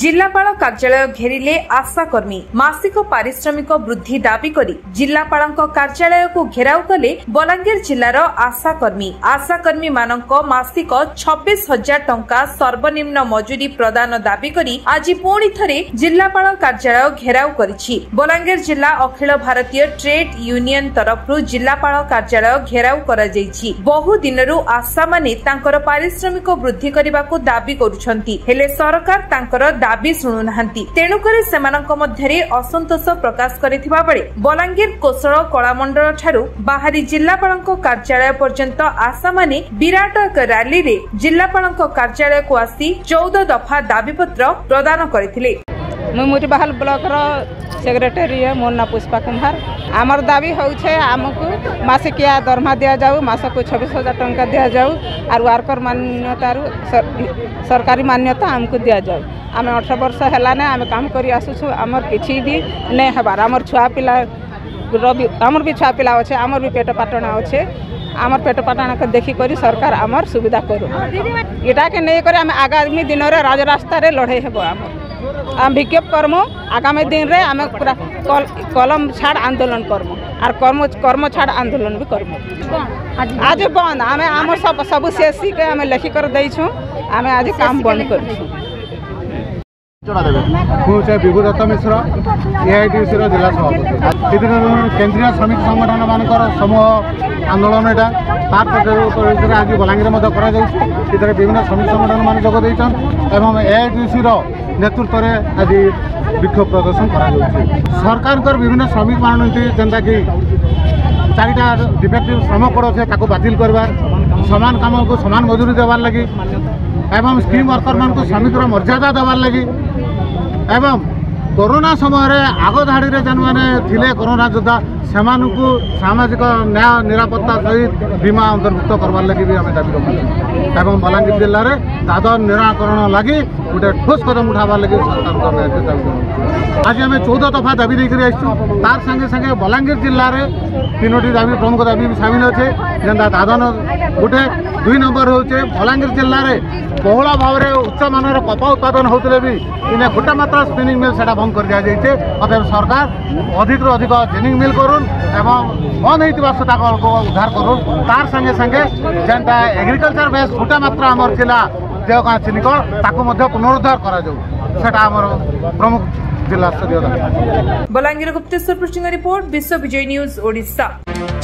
ଜିଲ୍ଲାପାଳ କାର୍ଯ୍ୟାଳୟ ଘେରିଲେ ଆଶାକର୍ମୀ ମାସିକ ପାରିଶ୍ରମିକ ବୃଦ୍ଧି ଦାବି କରି ଜିଲ୍ଲାପାଳଙ୍କ କାର୍ଯ୍ୟାଳୟକୁ ଘେରାଉ କଲେ ବଲାଙ୍ଗୀର ଜିଲ୍ଲାର ଆଶାକର୍ମୀ ଆଶାକର୍ମୀମାନଙ୍କ ମାସିକ ଛବିଶ ହଜାର ଟଙ୍କା ସର୍ବନିମ୍ନ ମଜୁରୀ ପ୍ରଦାନ ଦାବି କରି ଆଜି ପୁଣି ଥରେ ଜିଲ୍ଲାପାଳ କାର୍ଯ୍ୟାଳୟ ଘେରାଉ କରିଛି ବଲାଙ୍ଗୀର ଜିଲ୍ଲା ଅଖିଳ ଭାରତୀୟ ଟ୍ରେଡ୍ ୟୁନିୟନ ତରଫରୁ ଜିଲ୍ଲାପାଳ କାର୍ଯ୍ୟାଳୟ ଘେରାଉ କରାଯାଇଛି ବହୁ ଦିନରୁ ଆଶାମାନେ ତାଙ୍କର ପାରିଶ୍ରମିକ ବୃଦ୍ଧି କରିବାକୁ ଦାବି କରୁଛନ୍ତି ହେଲେ ସରକାର ତାଙ୍କର ଦାବି ଶୁଣୁନାହାନ୍ତି ତେଣୁକରି ସେମାନଙ୍କ ମଧ୍ୟରେ ଅସନ୍ତୋଷ ପ୍ରକାଶ କରିଥିବା ବେଳେ ବଲାଙ୍ଗୀର କୋଶଳ କଳାମଣ୍ଡଳ ଠାରୁ ବାହାରି ଜିଲ୍ଲାପାଳଙ୍କ କାର୍ଯ୍ୟାଳୟ ପର୍ଯ୍ୟନ୍ତ ଆଶାମାନେ ବିରାଟ ଏକ ର୍ୟାଲିରେ ଜିଲ୍ଲାପାଳଙ୍କ କାର୍ଯ୍ୟାଳୟକୁ ଆସି ଚଉଦ ଦଫା ଦାବିପତ୍ର ପ୍ରଦାନ କରିଥିଲେ ମୁଁ ମୁରିବାହାଲ ବ୍ଲକର ସେକ୍ରେଟେରୀ ମୋ ନାଁ ପୁଷ୍ପା କୁମ୍ଭାର ଆମର ଦାବି ହେଉଛେ ଆମକୁ ମାସିକିଆ ଦରମା ଦିଆଯାଉ ମାସକୁ ଛବିଶ ହଜାର ଟଙ୍କା ଦିଆଯାଉ ଆର୍ ୱାର୍କର ମାନ୍ୟତାରୁ ସରକାରୀ ମାନ୍ୟତା ଆମକୁ ଦିଆଯାଉ ଆମେ ଅଠର ବର୍ଷ ହେଲାନେ ଆମେ କାମ କରି ଆସୁଛୁ ଆମର କିଛି ବି ନାଇଁ ହେବାର ଆମର ଛୁଆ ପିଲାର ବି ଆମର ବି ଛୁଆ ପିଲା ଅଛେ ଆମର ବି ପେଟ ପାଟଣା ଅଛେ আমার ପେଟ পাটাণকে ଦେଖିକରି ସରକାର আমার ସୁବିଧା କରୁ এটাকে ନେଇକରି ଆମେ ଆଗାମୀ ଦିନରେ ରାଜରାସ୍ତାରେ ଲଢ଼େଇ ହେବ হব আমি বিক্ষোভ করমু আগামী দিনে আমি কলম ছাড় আন্দোলন করমু আর কর্ম কর্ম ছাড় আন্দোলন বি করমু আজ বন্ধ আমি আমার সব সব শেষকে আমি লেখিকর দেইছু আমি আজ কাম বন্ধ করছু ମୁଁ ସେ ବିଭୁଦତ୍ତ ମିଶ୍ର ଏଆଇଟିସିର ଜିଲ୍ଲା ସଭାପତି ସେଥିରେ କେନ୍ଦ୍ରୀୟ ଶ୍ରମିକ ସଂଗଠନମାନଙ୍କର ସମୂହ ଆନ୍ଦୋଳନ ଏଇଟା তার প্রতিরোধ আজ বলাঙ্গীর করা যাই সেখানে বিভিন্ন শ্রমিক সংগঠন মানে যোগ দিয়েছেন এবং এআইটিউসির রেতৃত্বের আজ বিক্ষোভ প্রদর্শন করা যাচ্ছে সরকারকর বিভিন্ন শ্রমিক মানুষ যেটা কি চারিটা ডিফেক্টিভ শ্রম কোড অছে তাকে বাতিল করবার সমান কামকু সমান মজুরি দেবার লাগে এবং স্কিম ওয়ার্কর মানুষ শ্রমিকর মর্যাদা দেবার লাগে এবং করোনা সময় আগ ধাড়ি যে মানে করোনা যোদ্ধা ସେମାନଙ୍କୁ ସାମାଜିକ ନ୍ୟାୟ ନିରାପତ୍ତା ସହିତ ବୀମା ଅନ୍ତର୍ଭୁକ୍ତ କରବାର୍ ଲାଗି ବି ଆମେ ଦାବି ରଖୁଛୁ ଏବଂ ବଲାଙ୍ଗୀର ଜିଲ୍ଲାରେ ଦାଦନ ନିରାକରଣ ଲାଗି ଗୋଟେ ଠୋସ୍ କଦମ ଉଠାବାର୍ ଲାଗି ସରକାରଙ୍କୁ ଆମେ ଦାବି ରଖୁଛୁ ଆଜି ଆମେ ଚଉଦ ଦଫା ଦାବି ଦେଇକରି ଆସିଛୁ ତାର ସାଙ୍ଗେ ସାଙ୍ଗେ ବଲାଙ୍ଗୀର ଜିଲ୍ଲାରେ ତିନୋଟି ଦାବି ପ୍ରମୁଖ ଦାବି ବି ସାମିଲ ଅଛେ ଯେନ୍ତା ଦାଦନ ଗୋଟେ ଦୁଇ ନମ୍ବର ହେଉଛେ ବଲାଙ୍ଗୀର ଜିଲ୍ଲାରେ ବହୁଳ ଭାବରେ ଉଚ୍ଚମାନର କପା ଉତ୍ପାଦନ ହେଉଥିଲେ ବି ଇନେ ଗୋଟେ ମାତ୍ର ସ୍ପିନିଂ ମିଲ୍ ସେଇଟା ବନ୍ଦ କରି ଦିଆଯାଇଛି ଅତଏବ ସରକାର ଅଧିକରୁ ଅଧିକ ସ୍ପିନିଂ ମିଲ୍ କରୁନ୍ করুন এবং অনৈত ব্যবস্থাটা উদ্ধার করুন তার সাথে সাথে যেটা এগ্রিকলচার বেস গোটা মাত্র আমার জেলা দেওগাঁ চিনিক তাকে মধ্যে পুনরুদ্ধার করা যাও সেটা আমার প্রমুখ জেলা স্তরীয় বলাঙ্গীর গুপ্তেশ্বর পশ্চিম রিপোর্ট বিশ্ব বিজয় নিউজ ওড়িশা